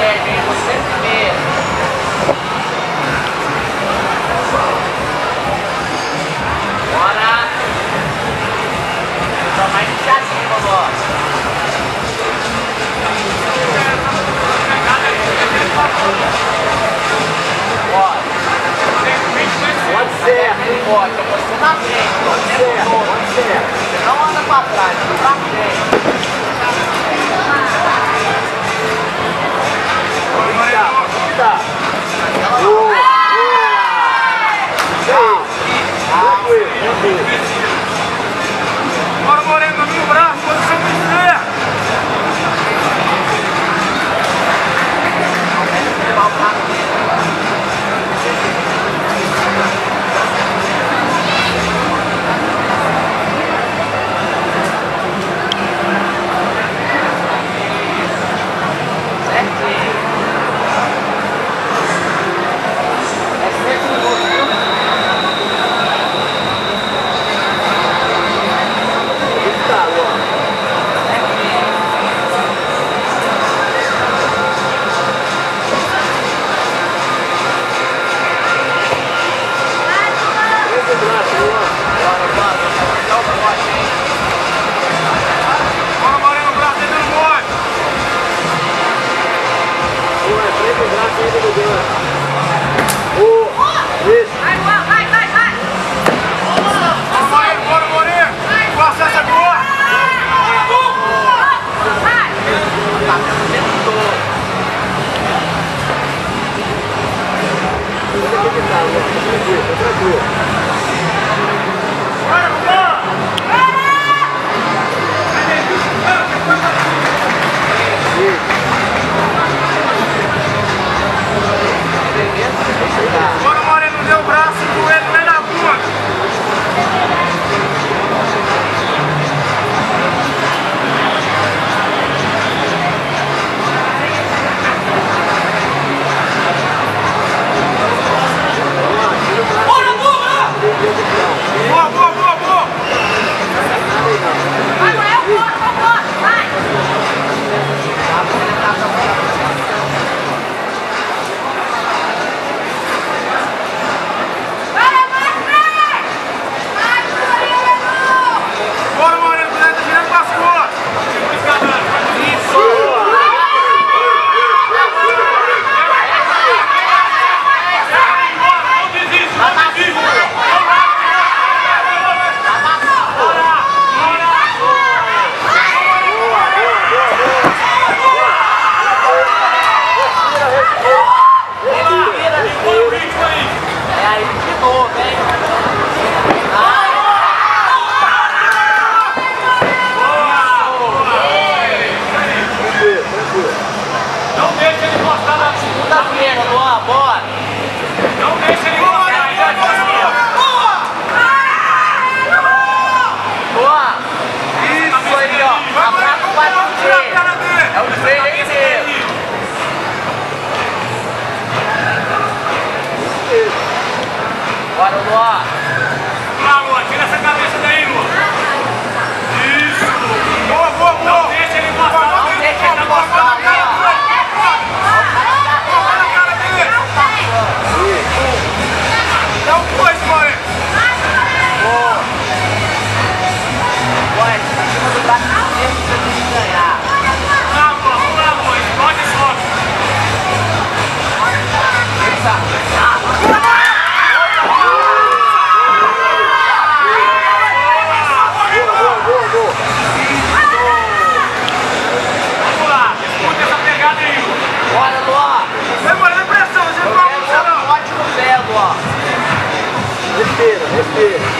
Yeah. 肉多。啊 Respira,